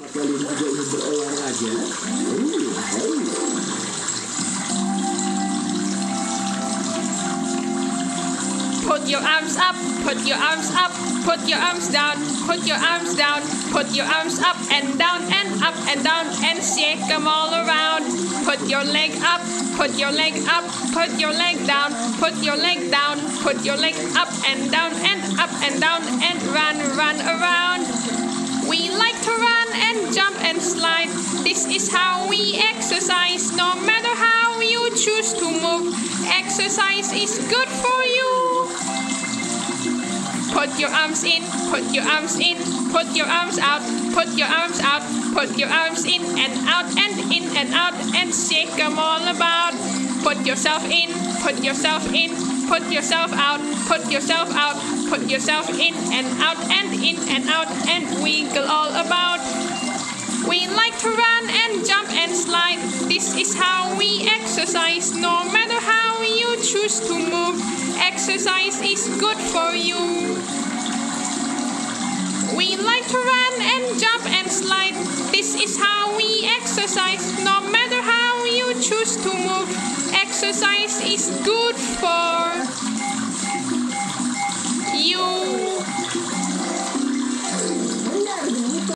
Put your arms up, put your arms up, put your arms down, put your arms down, put your arms up and down and up and down and shake them all around. Put your leg up, put your leg up, put your leg down, put your leg down, put your leg up and down and up and down and run, run around. This is how we exercise. No matter how you choose to move, exercise is good for you. Put your arms in, put your arms in, put your arms out, put your arms out, put your arms in and out and in and out and shake them all about. Put yourself in, put yourself in, put yourself out, put yourself out, put yourself in and out and in and out and wiggle all about. We like to run This is how we exercise. No matter how you choose to move, exercise is good for you. We like to run and jump and slide. This is how we exercise. No matter how you choose to move, exercise is good for